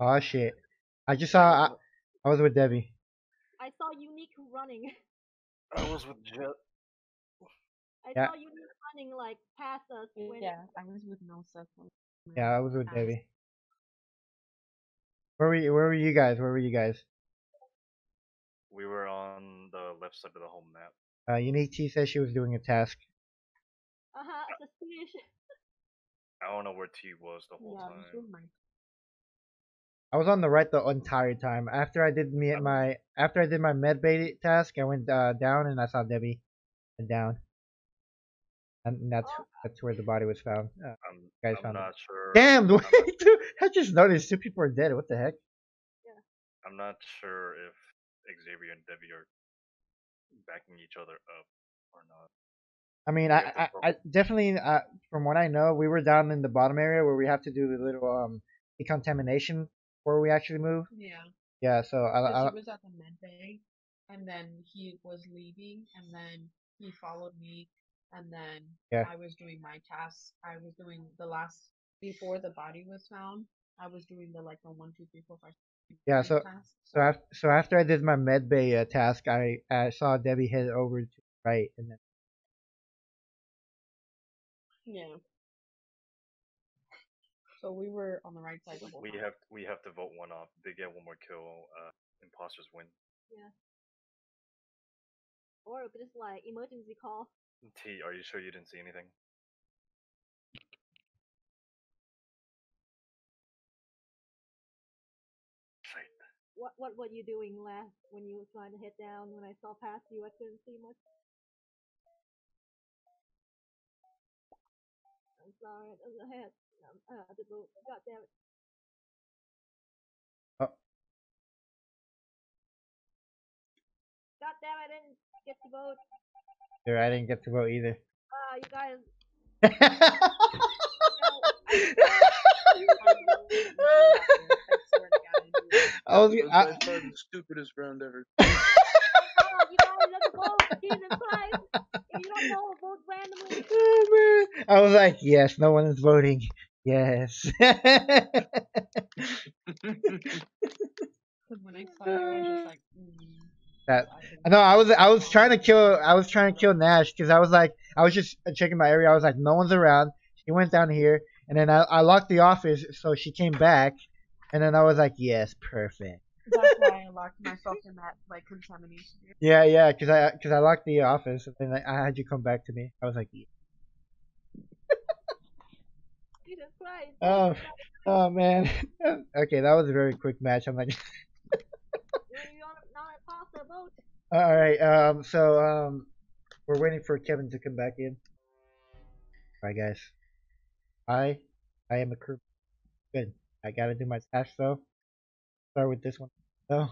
Oh shit! I just saw. I, I was with Debbie. I saw Unique running. I was with Jet. I Yeah. saw Unique running like past us. When Yeah, I was with Nosa. for- Yeah, I was with Debbie. Where were you? Where were you guys? Where were you guys? We were on the left side of the home map. Uh, Unique T said she was doing a task. Uh huh. Suspicious. I don't know where T was the whole Yeah, time. I was on the right the entire time. After I did me my after I did my med bay task, I went uh, down and I saw Debbie and down, and that's that's where the body was found. Uh, I'm, guys I'm found it. sure. damn, I'm dude, I just noticed two people are dead. What the heck? I'm not sure if Xavier and Debbie are backing each other up or not. I mean, I, I. I definitely, uh, from what I know, we were down in the bottom area where we have to do the little um decontamination before we actually move. yeah. Yeah, so I, I, he was at the med bay, and then he was leaving, and then he followed me, and then Yeah. I was doing my tasks. I was doing the last before the body was found. I was doing the like the one, two, three, four, five. Yeah, so- tasks. so after, so after I did my med bay uh, task, I, I saw Debbie head over to the right, and then yeah. So we were on the right side the We time. have we have to vote one off. They get one more kill. Uh, imposters win. Yeah. Or just like emergency call. T, are you sure you didn't see anything? What what were you doing last when you were trying to head down? When I saw past you, I couldn't see much. I'm sorry, it was ahead. Uh, the boat. God damn it. Oh. God damn, I didn't get to vote. there I didn't get to vote either. Ah, you guys. I was, That's I, the stupidest round ever. You guys have to vote. Jesus Christ. If you don't know, vote randomly. oh man, I was like, yes, no one is voting. Yes. When I saw I was just like, mm, that No, I was I was trying to kill I was trying to kill Nash because I was like I was just checking my area. I was like no one's around. She went down here and then I, I locked the office so she came back and then I was like yes perfect. That's why I locked myself in that like contamination. Yeah yeah because I because I locked the office and then I, I had you come back to me. I was like yeah. Christ. oh oh man okay that was a very quick match. I'm like You're not not a imposter, vote. all right um so um we're waiting for Kevin to come back in. All right guys, I I am a crew. Good. I gotta do my task though. Start with this one. So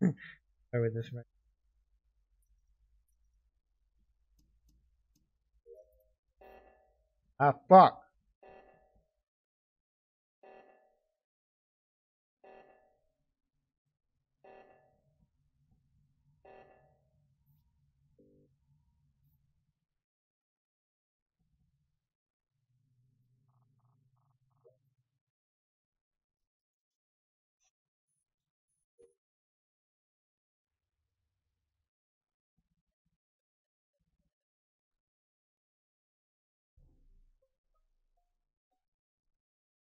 start with this one. Ah fuck.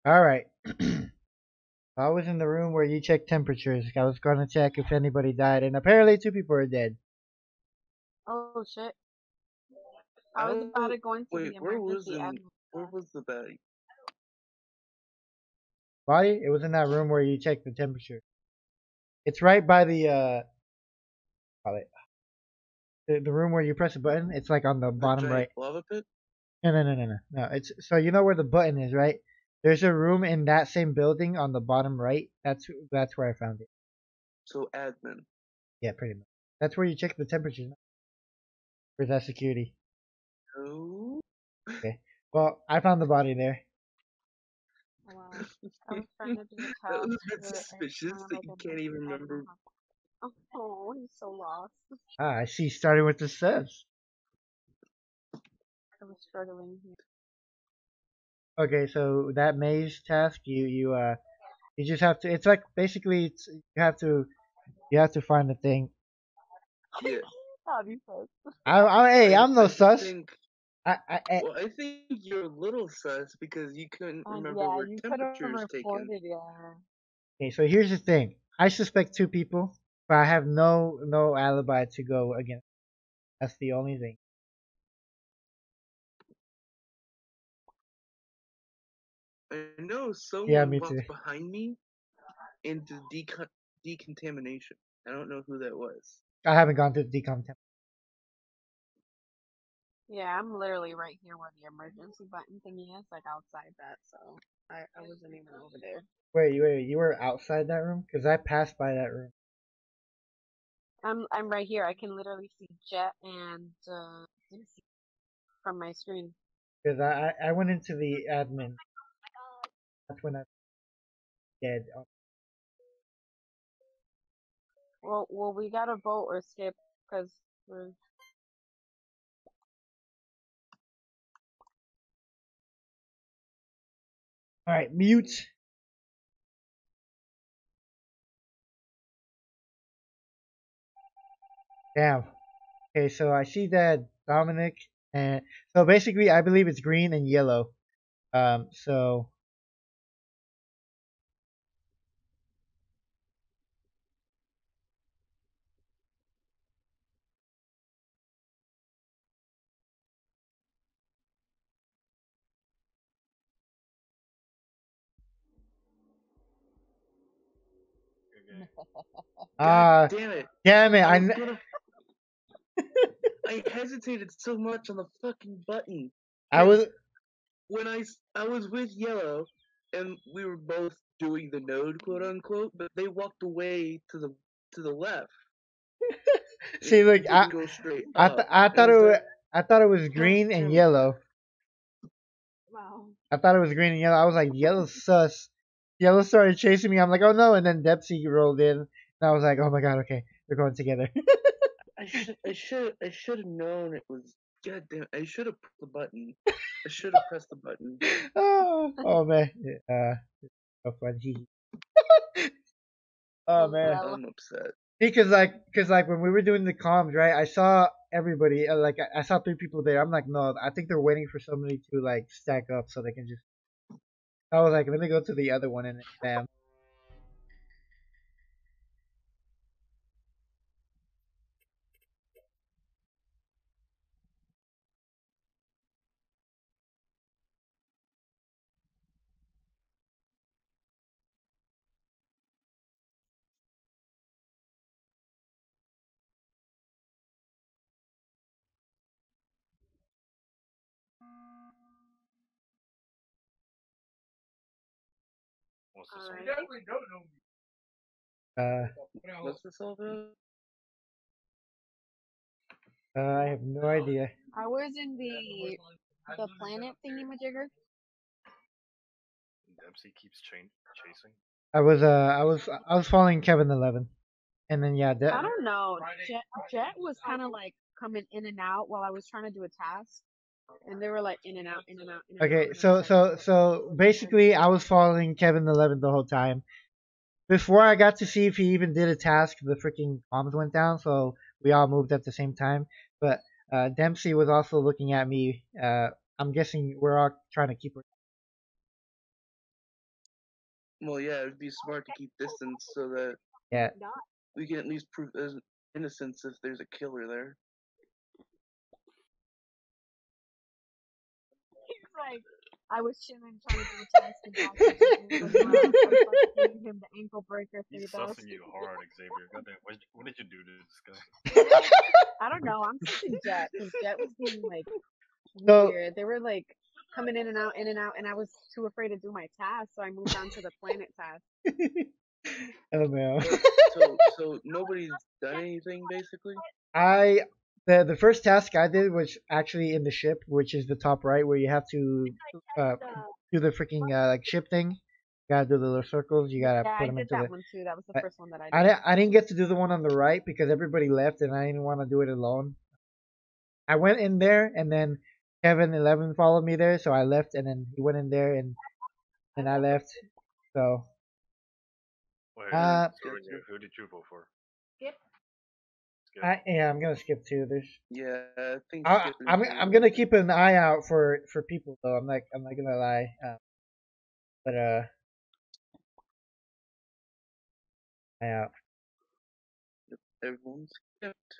Alright. I was in the room where you check temperatures. I was gonna check if anybody died and apparently two people are dead. Oh shit. I was about to go into Wait, the where was emergency in, ambulance. where was the bag? Body? It was in that room where you check the temperature. It's right by the uh call it the, the room where you press a button. It's like on the The bottom giant right. lava pit? No, no, no, no, no. No, it's so you know where the button is, right? There's a room in that same building on the bottom right. That's that's where I found it. So admin. Yeah, pretty much. That's where you check the temperature. For that security. No. Okay. Well, I found the body there. Oh, wow. I was trying to do a That was a bit suspicious and that you can't even remember. Oh, he's so lost. Ah, I see. Starting with the subs. I was struggling here. Okay, so that maze task, you you uh You just have to. It's like basically, it's you have to, you have to find the thing. Yeah. Oh, you sus. I, I hey, I- I'm no I sus. Think, I, I, I well, I think you're a little sus because you couldn't Um, remember yeah, where you could temperature is taken. yeah. okay. So here's the thing. I suspect two people, but I have no no alibi to go against. That's the only thing. I know someone me walked too. behind me into decon- decontamination. I don't know who that was. I haven't gone to the decom temp. Yeah, I'm literally right here where the emergency button thingy is, like outside that, so I, I wasn't even over there. Wait, wait, you were outside that room? Cause I passed by that room. I'm I'm right here. I can literally see Jet and uh from my screen. Cause I, I I went into the admin. That's when I dead. Oh, Well, well, we gotta vote or skip because we're All right, mute. Damn. Okay, so I see that Dominic and so basically I believe it's green and yellow. Um, so ah, God damn it! damn it! I I, kn- gonna... I hesitated so much on the fucking button. I was when I I was with Yellow, and we were both doing the node, quote unquote, but they walked away to the to the left. see look Didn't I I, th- I thought it was was like, I thought it was green and yellow. wow. I thought it was green and yellow. I was like yellow sus. Yellow started chasing me. I'm like oh no, and then Dempsey rolled in. And I was like oh my god, okay, they're going together. I should I should I should have known it was. God damn! it, I should have pressed the button. I should have pressed the button. oh, oh man, uh, so funny. oh man. I'm upset. Because like, cause like when we were doing the comms, right? I saw everybody. uh, Like I I saw three people there. I'm like, no, I think they're waiting for somebody to like stack up so they can just. I was like, let me go to the other one and bam. What's this Alright. one? Uh, What's this all about? uh, I have no idea. I was in the the planet thingy majigger. Dempsey keeps chain chasing. I was uh, I was I was following Kevin Eleven, and then yeah, I don't know. Jet Jet was kind of like coming in and out while I was trying to do a task, and they were like in and out, in and out. In and Okay, and so so so basically, I was following Kevin Eleven the whole time. Before I got to see if he even did a task, the freaking bombs went down, so we all moved at the same time. But uh, Dempsey was also looking at me. Uh, I'm guessing we're all trying to keep. Well, yeah, it'd be smart to keep distance so that Yeah. we can at least prove innocence if there's a killer there. He's like, I was chilling trying to do a task and I was like, wow, gave him the ankle breaker through He's the sussing you hard, Xavier. Goddamn, what, what did you do to this guy? I don't know. I'm thinking Jet because Jet was being like So- weird. They were like coming in and out, in and out, and I was too afraid to do my task, so I moved on to the planet task. Oh, LMAO. So, so nobody's done anything basically. I the the first task I did was actually in the ship, which is the top right, where you have to uh, do the freaking uh, like ship thing. You gotta do the little circles. You gotta yeah, put I them did into that the. one too. That was the first one that I did. I didn't, I didn't get to do the one on the right because everybody left and I didn't want to do it alone. I went in there and then Kevin Eleven followed me there, so I left and then he went in there and and I left. So Wait, Uh, who, did you, who did you vote for? Skip. Skip. I yeah, I'm gonna skip too. There's Yeah, I think. I, is I'm I'm gonna keep an eye out for for people though. I'm not I'm not gonna lie. Uh, but uh, eye out. Everyone's skipped.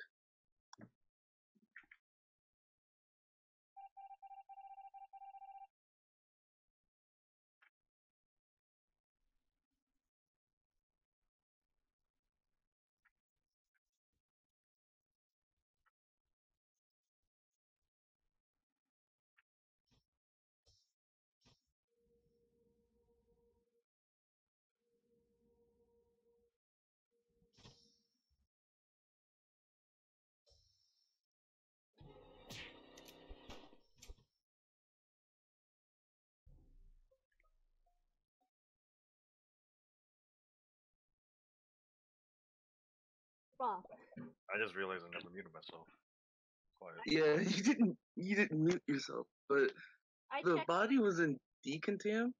Fuck. I just realized I never muted myself. Quiet. Yeah, you didn't. You didn't mute yourself, but I the checked. body was in decontam.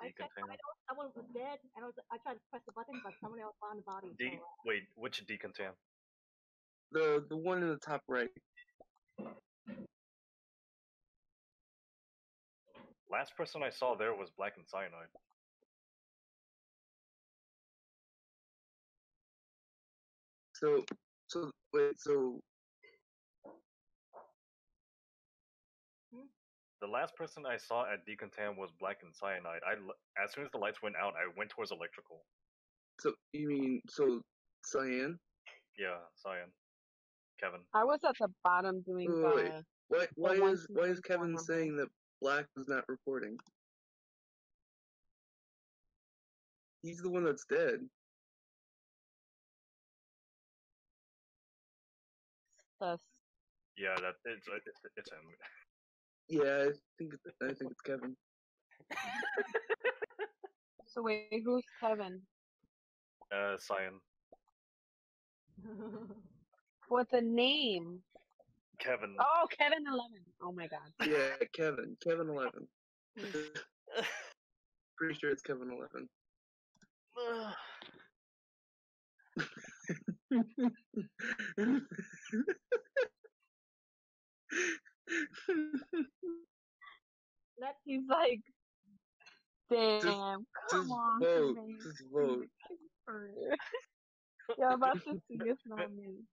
I checked. Decontam. I know someone was dead, and I was. I tried to press the button, but someone else found the body. De- so, uh, wait, which decontam? The the one in the top right. Last person I saw there was Black and Cyanide. So so wait so hmm? The last person I saw at Decontam was Black and Cyanide. I l- as soon as the lights went out, I went towards electrical. so you mean so cyan? Yeah, Cyan. Kevin. I was at the bottom doing Wait, wait, the. Why why one, is why is Kevin number. saying that Black is not reporting? He's the one that's dead. The Yeah, that it's uh, it's, it's him. Yeah, I think it's, I think it's Kevin. so wait, who's Kevin? Uh, Cyan. With a name. Kevin. Oh, Kevin Eleven. Oh my God. Yeah, Kevin. Kevin Eleven. Pretty sure it's Kevin Eleven. Let He's like, damn, come just on, vote. Jermaine, Just please, vote. for real." You're about to see this not me.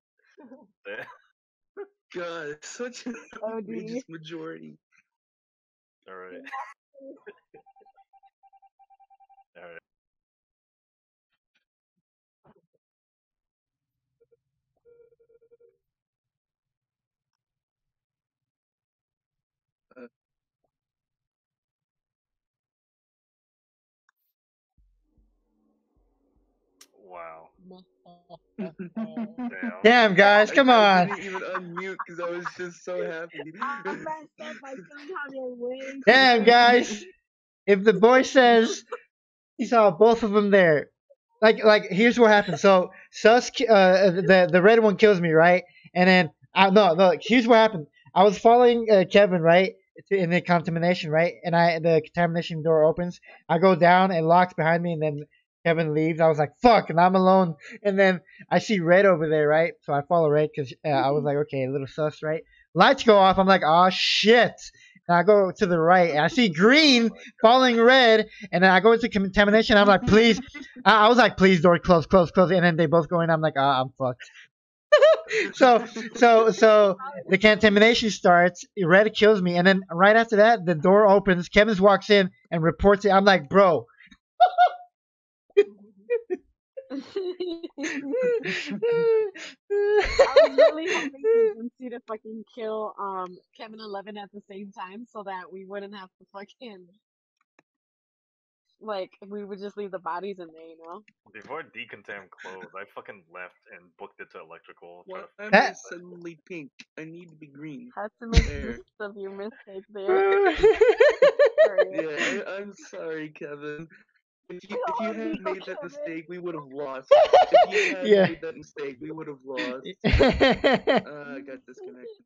God, it's such an OD. outrageous majority. All right. Wow. Damn. Damn, guys, I- come I on. didn't even unmute because I was just so happy. I messed up. I somehow. Damn, guys. If the boy says he saw both of them there, like, like here's what happened. So Sus, uh, the the red one kills me, right? And then, uh, no, no. Here's what happened. I was following uh, Kevin, right, in the contamination, right? And I the contamination door opens. I go down and locks behind me, and then Kevin leaves. I was like, fuck, and I'm alone. And then I see red over there, right? So I follow red because uh, I was like, okay, a little sus, right? Lights go off. I'm like, oh shit. And I go to the right, and I see green following red, and then I go into contamination. I'm like, please. I, I was like, please, door close, close, close. And then they both go in. I'm like, ah, I'm fucked. so, so, so the contamination starts. Red kills me, and then right after that, the door opens. kevin's walks in and reports it. I'm like, bro. I was really hoping for Vinci to fucking kill um Kevin Eleven at the same time so that we wouldn't have to fucking like we would just leave the bodies in there, you know? Before Decontam closed, I fucking left and booked it to electrical. try Why to am I That- suddenly pink? I need to be green. Had to make There. use of your mistake there. Yeah, I, I'm sorry, Kevin. If you, if you Oh, had made that mistake, we would have lost. If you had Yeah. made that mistake, we would have lost. Uh, I got disconnected.